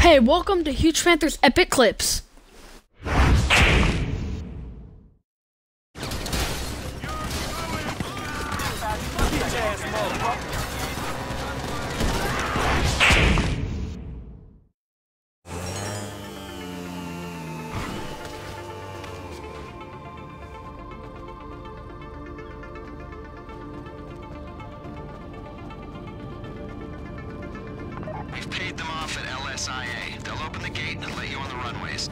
Hey, welcome to Huge Panthers Epic Clips. We've them off at LSIA. They'll open the gate and let you on the runways.